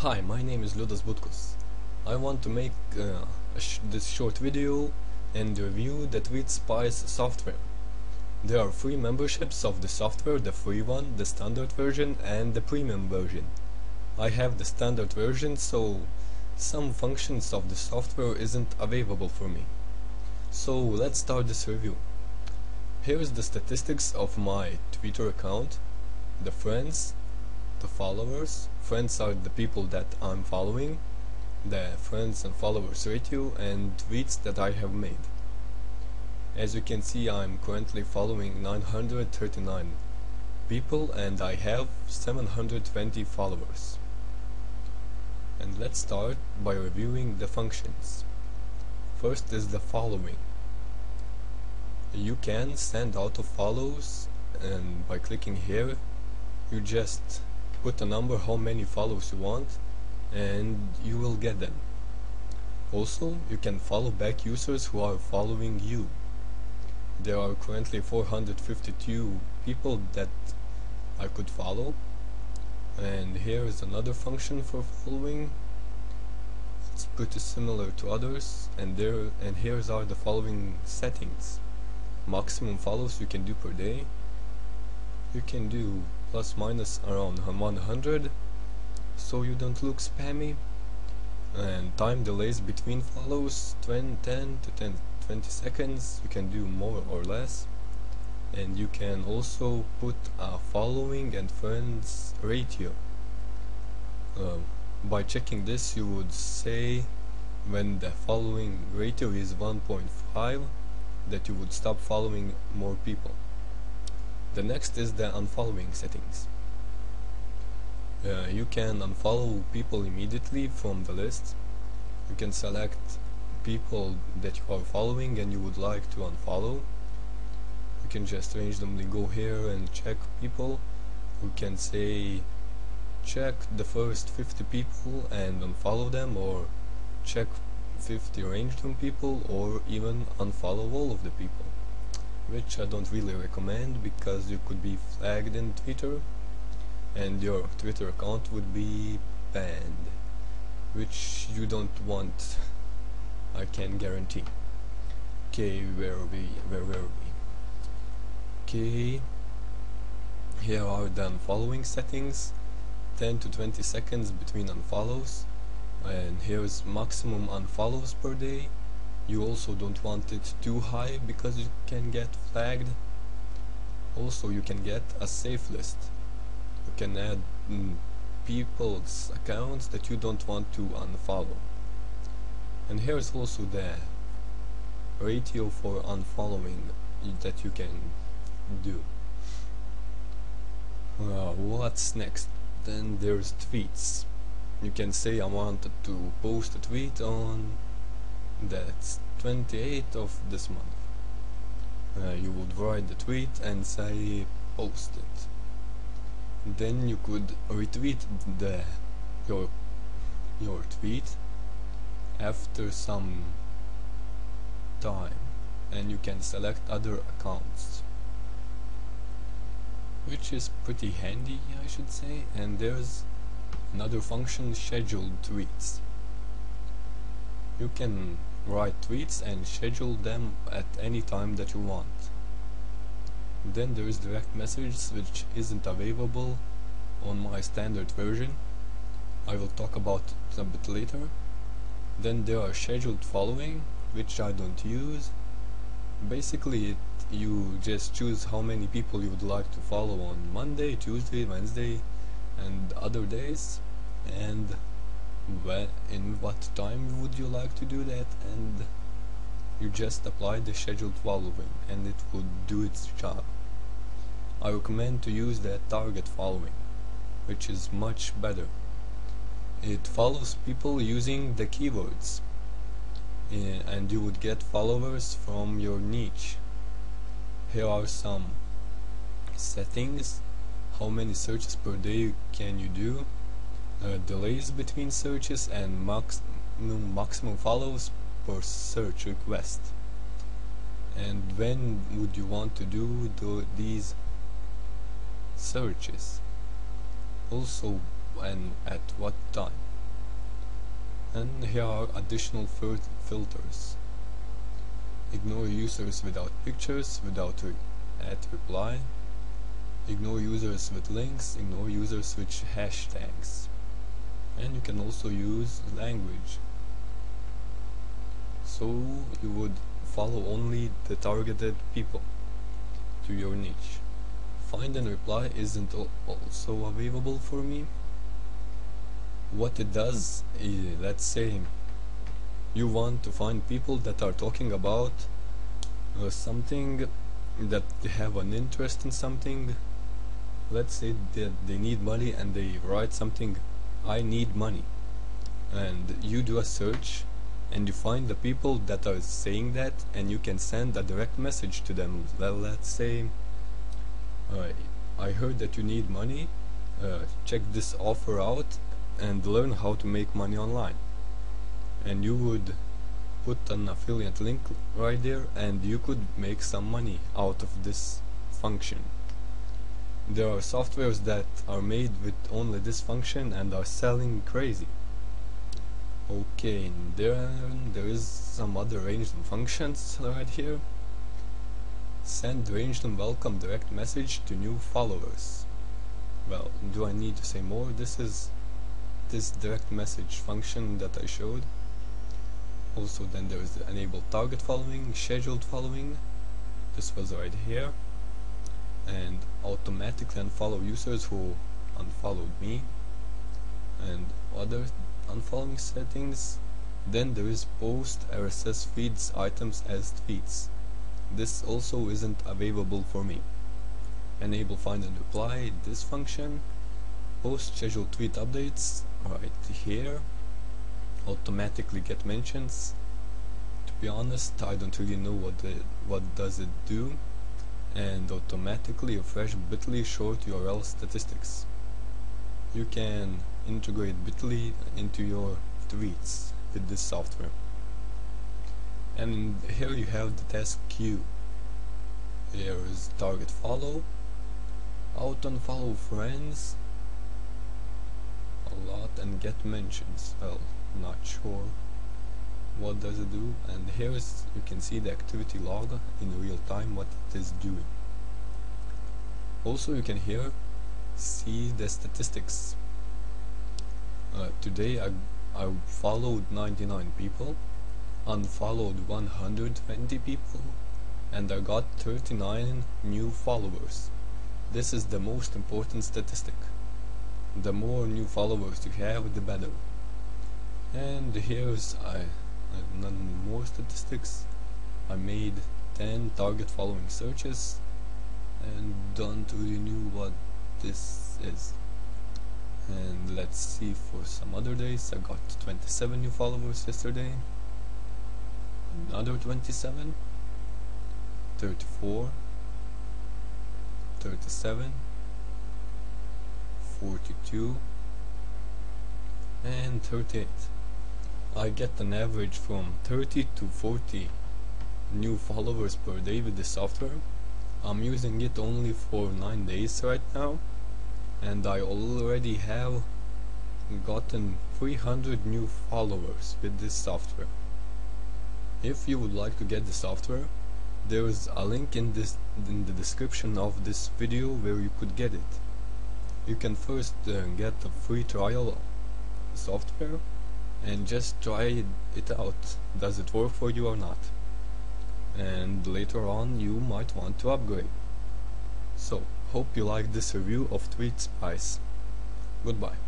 Hi, my name is Ludas Butkos. I want to make uh, sh this short video and review the TweetSpice software. There are three memberships of the software, the free one, the standard version and the premium version. I have the standard version so some functions of the software isn't available for me. So let's start this review. Here is the statistics of my Twitter account, the friends, the followers, friends are the people that I'm following, the friends and followers ratio and tweets that I have made. As you can see I'm currently following 939 people and I have 720 followers. And let's start by reviewing the functions. First is the following. You can send auto follows and by clicking here you just put a number how many follows you want and you will get them. Also, you can follow back users who are following you. There are currently 452 people that I could follow. And here is another function for following. It's pretty similar to others. And there and here's are the following settings. Maximum follows you can do per day. You can do plus minus around 100 so you don't look spammy. And time delays between follows 20, 10 to 10 20 seconds. You can do more or less. And you can also put a following and friends ratio. Um, by checking this you would say when the following ratio is 1.5 that you would stop following more people the next is the unfollowing settings. Uh, you can unfollow people immediately from the list. You can select people that you are following and you would like to unfollow. You can just randomly go here and check people. You can say check the first 50 people and unfollow them or check 50 random people or even unfollow all of the people which I don't really recommend because you could be flagged in Twitter and your Twitter account would be banned which you don't want I can guarantee. Okay where are we? Where were we? Okay here are the unfollowing settings. 10 to 20 seconds between unfollows. And here's maximum unfollows per day you also don't want it too high because you can get flagged. Also you can get a safe list. You can add mm, people's accounts that you don't want to unfollow. And here's also the ratio for unfollowing that you can do. Uh, what's next? Then there's tweets. You can say I wanted to post a tweet on that's 28th of this month. Uh, you would write the tweet and say post it. Then you could retweet the your your tweet after some time and you can select other accounts which is pretty handy I should say. And there's another function scheduled tweets you can write tweets and schedule them at any time that you want. Then there is direct message which isn't available on my standard version. I will talk about it a bit later. Then there are scheduled following which I don't use. Basically it, you just choose how many people you would like to follow on Monday, Tuesday, Wednesday and other days. And when, in what time would you like to do that and you just apply the scheduled following and it would do its job. I recommend to use the target following which is much better. It follows people using the keywords uh, and you would get followers from your niche. Here are some settings how many searches per day can you do uh, delays between searches and maximum maximum follows per search request and when would you want to do the, these searches also and at what time. And here are additional fil filters. Ignore users without pictures, without re at reply. Ignore users with links, ignore users with hashtags. And you can also use language. So you would follow only the targeted people to your niche. Find and reply isn't also available for me. What it does is, let's say, you want to find people that are talking about uh, something that they have an interest in something let's say that they need money and they write something I need money. And you do a search and you find the people that are saying that and you can send a direct message to them. Well let's say uh, I heard that you need money uh, check this offer out and learn how to make money online. And you would put an affiliate link right there and you could make some money out of this function there are softwares that are made with only this function and are selling crazy. Okay there there is some other ranged functions right here. Send and welcome direct message to new followers. Well do I need to say more? This is this direct message function that I showed. Also then there is the enable target following scheduled following. This was right here. And automatically unfollow users who unfollowed me and other unfollowing settings. Then there is post RSS feeds items as tweets this also isn't available for me. Enable find and reply this function. Post scheduled tweet updates right here. Automatically get mentions. To be honest I don't really know what the, what does it do and automatically refresh Bitly short URL statistics. You can integrate Bitly into your tweets with this software. And here you have the task queue. There is target follow, out unfollow friends, a lot and get mentions. Well, not sure what does it do? And here is you can see the activity log in real time what it is doing. Also you can here see the statistics. Uh, today I, I followed 99 people unfollowed 120 people and I got 39 new followers. This is the most important statistic. The more new followers you have the better. And here's I none more statistics. I made 10 target following searches and don't really knew what this is. And let's see for some other days I got 27 new followers yesterday. Another 27 34 37 42 and 38 I get an average from 30 to 40 new followers per day with the software. I'm using it only for 9 days right now and I already have gotten 300 new followers with this software. If you would like to get the software, there is a link in this in the description of this video where you could get it. You can first uh, get a free trial software and just try it out. Does it work for you or not? And later on you might want to upgrade. So hope you like this review of Tweet Spice. Goodbye